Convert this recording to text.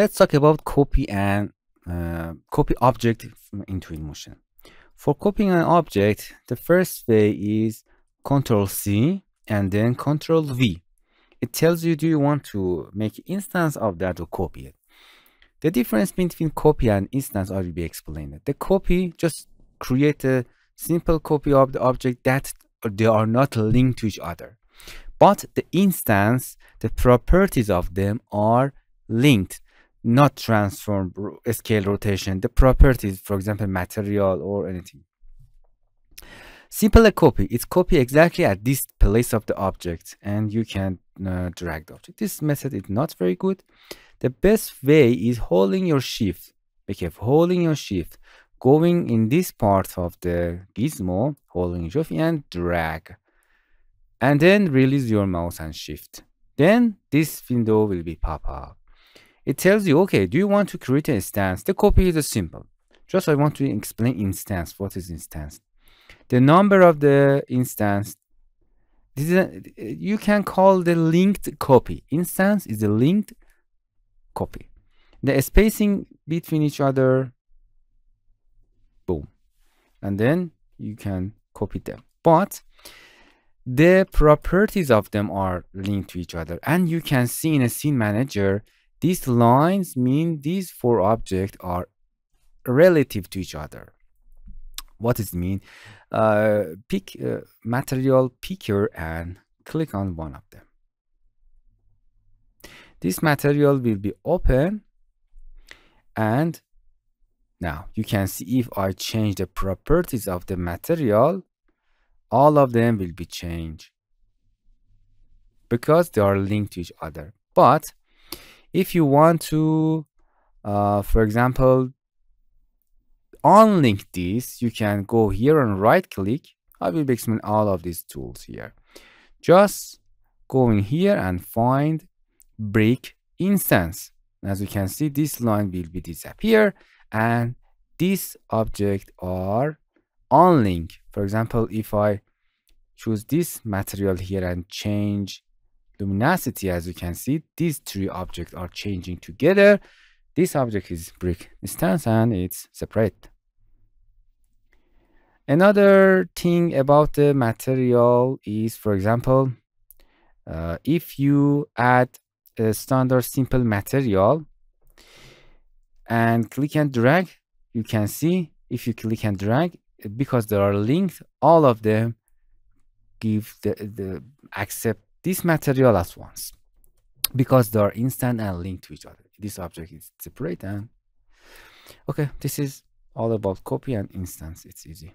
let's talk about copy and uh, copy object in Twinmotion. For copying an object, the first way is Control C and then Control V. It tells you do you want to make instance of that or copy it. The difference between copy and instance will be explained. The copy just create a simple copy of the object that they are not linked to each other. But the instance, the properties of them are linked, not transform, scale, rotation, the properties, for example, material or anything. Simple copy, it's copy exactly at this place of the object and you can uh, drag the object. This method is not very good. The best way is holding your shift. Okay, holding your shift, going in this part of the gizmo, holding shift and drag. And then release your mouse and shift. Then this window will be pop up. It tells you, okay, do you want to create an instance? The copy is a simple. Just I want to explain instance. What is instance? the number of the instance this is a, you can call the linked copy instance is a linked copy the spacing between each other boom and then you can copy them but the properties of them are linked to each other and you can see in a scene manager these lines mean these four objects are relative to each other. What does it mean? Uh, pick uh, material picker and click on one of them. This material will be open and now you can see if I change the properties of the material all of them will be changed because they are linked to each other. But if you want to uh, for example unlink this, you can go here and right click. I will be explaining all of these tools here. Just go in here and find brick instance. As you can see, this line will be disappear and this object are unlink. For example, if I choose this material here and change luminosity, as you can see, these three objects are changing together this object is brick instance and it's separate. Another thing about the material is, for example, uh, if you add a standard simple material and click and drag, you can see if you click and drag, because they are linked, all of them give the, the accept this material as once. Because they are instant and linked to each other. This object is separate and okay this is all about copy and instance. It's easy